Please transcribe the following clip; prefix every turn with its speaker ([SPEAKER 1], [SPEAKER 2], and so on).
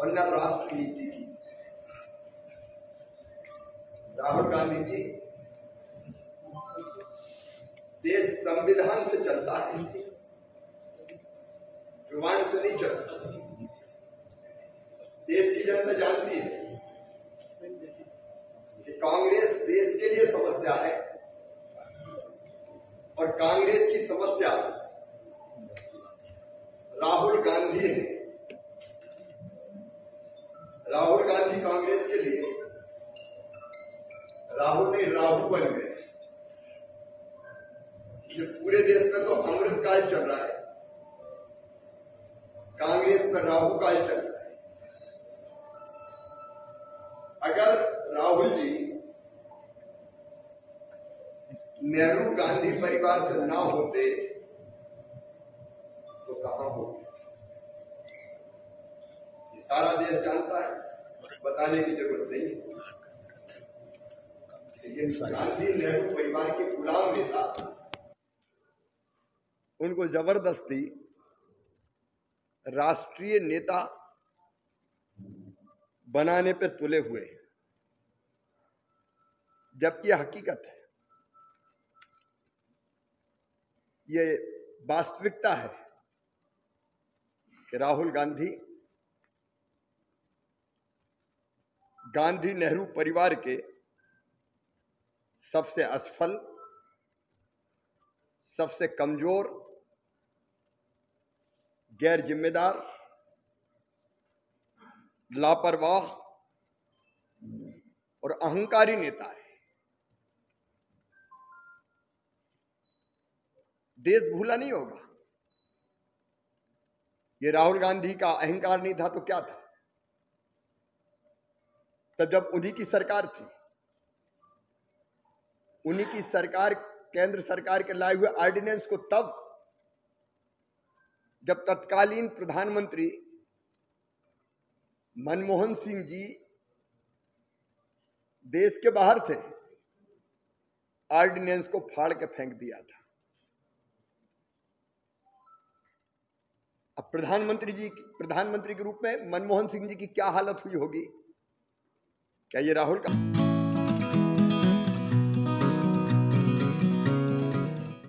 [SPEAKER 1] और न राष्ट्र नीति की। राहुल गांधी जी, देश संविधान से चलता है। ज़ुबान से नहीं चलता। देश की जनता जानती है कि कांग्रेस देश के लिए समस्या है और कांग्रेस की समस्या राहुल गांधी है। राहुल गांधी कांग्रेस के लिए, राहुल ने राहु बन गए ये पूरे देश में तो अमृत काल चल रहा है। कांग्रेस में राहु काल चल रहा है। अगर राहुल जी नेहरू गांधी परिवार से ना होते तो कहाँ होते? सारा देश जानता है, बताने की ज़रूरत नहीं लेकिन गांधी नेहरू परिवार के गुलाम नेता उनको ज़बरदस्ती राष्ट्रीय नेता बनाने पर तुले हुए। जबकि हकीकत है, ये वास्तविकता है कि राहुल गांधी गांधी नेहरू परिवार के सबसे असफल, सबसे कमज़ोर, गैर जिम्मेदार, लापरवाह और अहंकारी नेता है। देश भूला नहीं होगा। ये राहुल गांधी का अहंकार नहीं था तो क्या था? तब जब उन्हीं की सरकार थी, उन्हीं की सरकार, केंद्र सरकार के लाए हुए ऑर्डिनेंस को तब, जब तत्कालीन प्रधानमंत्री मनमोहन सिंह जी देश के बाहर थे ऑर्डिनेंस को फाड़ के फेंक दिया था। अब प्रधानमंत्री जी, प्रधानमंत्री के रूप में मनमोहन सिंह जी की क्या हालत हुई होगी? क्या ये राहुल का